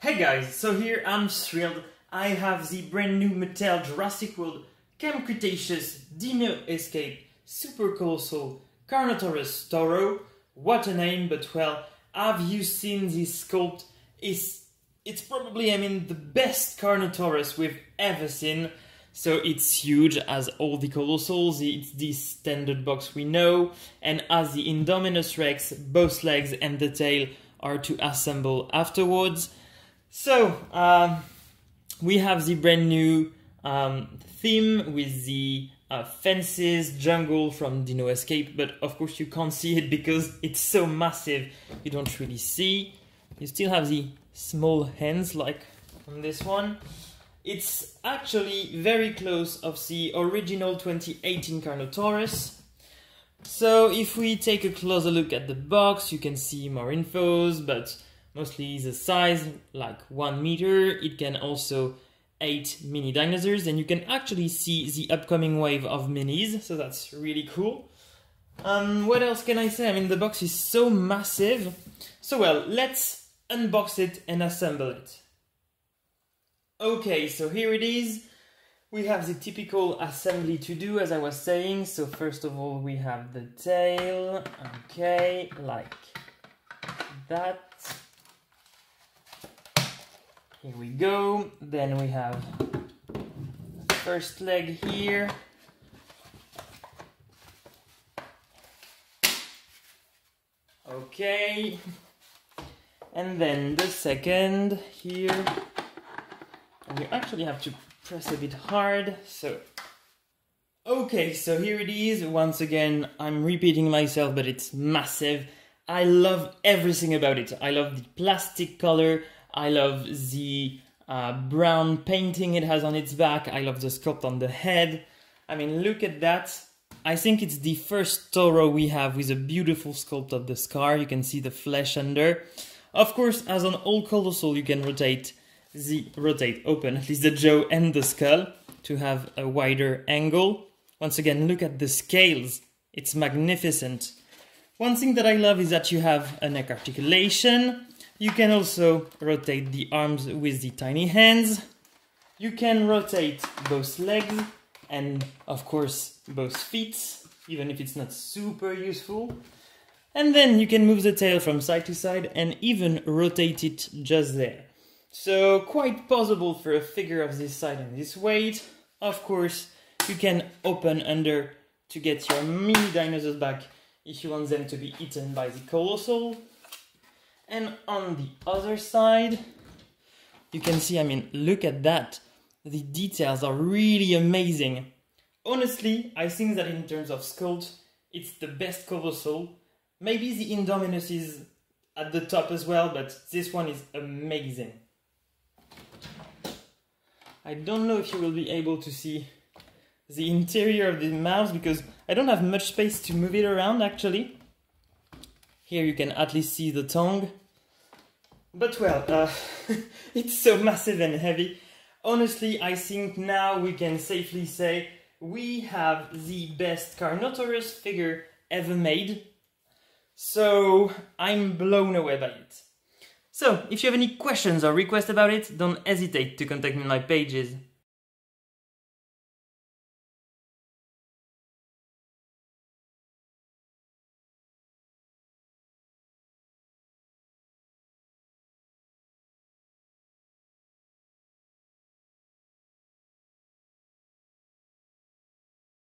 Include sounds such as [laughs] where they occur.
Hey guys, so here I'm thrilled. I have the brand new Mattel Jurassic World Camp Cretaceous Dino Escape Super Colossal Carnotaurus Toro. What a name, but well, have you seen this sculpt? It's, it's probably, I mean, the best Carnotaurus we've ever seen. So it's huge as all the colossals, it's the standard box we know, and as the Indominus Rex, both legs and the tail are to assemble afterwards. So, um, we have the brand new um, theme with the uh, fences, jungle from Dino Escape, but of course you can't see it because it's so massive, you don't really see. You still have the small hands like on this one. It's actually very close of the original 2018 Carnotaurus. So if we take a closer look at the box, you can see more infos, but mostly the size, like one meter. It can also eight mini dinosaurs, and you can actually see the upcoming wave of minis, so that's really cool. Um, what else can I say? I mean, the box is so massive. So well, let's unbox it and assemble it. Okay, so here it is. We have the typical assembly to do, as I was saying. So first of all, we have the tail. Okay, like that. Here we go. Then we have first leg here. Okay. And then the second here. And you actually have to press a bit hard, so... Okay, so here it is. Once again, I'm repeating myself, but it's massive. I love everything about it. I love the plastic color. I love the uh, brown painting it has on its back. I love the sculpt on the head. I mean, look at that. I think it's the first Toro we have with a beautiful sculpt of the scar. You can see the flesh under. Of course, as on all Colossal, you can rotate the rotate open at least the jaw and the skull to have a wider angle. Once again, look at the scales. It's magnificent. One thing that I love is that you have a neck articulation. You can also rotate the arms with the tiny hands. You can rotate both legs and of course both feet, even if it's not super useful. And then you can move the tail from side to side and even rotate it just there. So quite possible for a figure of this size and this weight. Of course, you can open under to get your mini dinosaurs back if you want them to be eaten by the colossal. And on the other side, you can see, I mean, look at that. The details are really amazing. Honestly, I think that in terms of sculpt, it's the best colossal. Maybe the Indominus is at the top as well, but this one is amazing. I don't know if you will be able to see the interior of the mouse because I don't have much space to move it around actually. Here you can at least see the tongue. But well, uh, [laughs] it's so massive and heavy. Honestly, I think now we can safely say we have the best Carnotaurus figure ever made. So I'm blown away by it. So, if you have any questions or requests about it, don't hesitate to contact me on my pages.